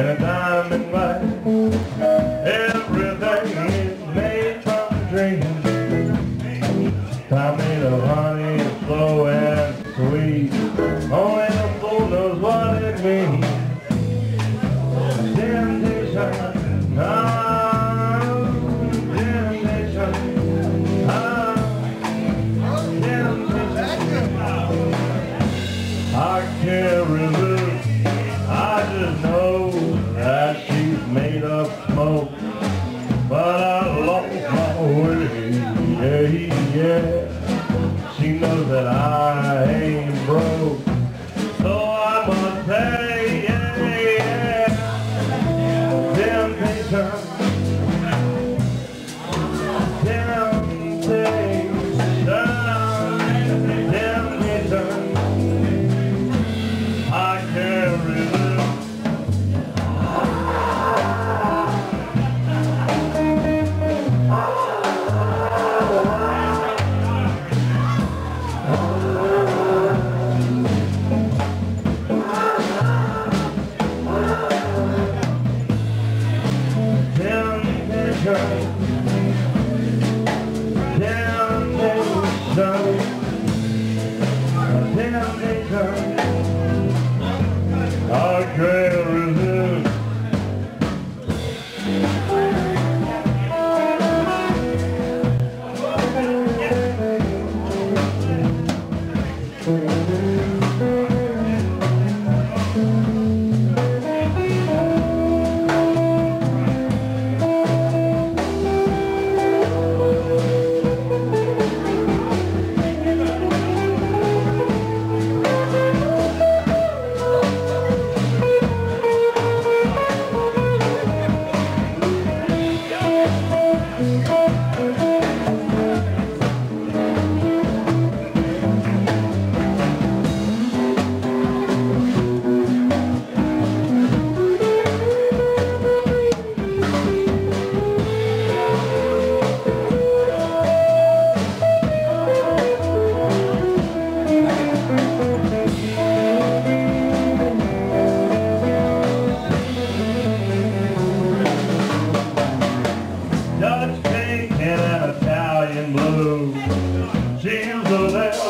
and a diamond light. Everything is made from dreams. I made of honey. Yeah. turning Jim's a.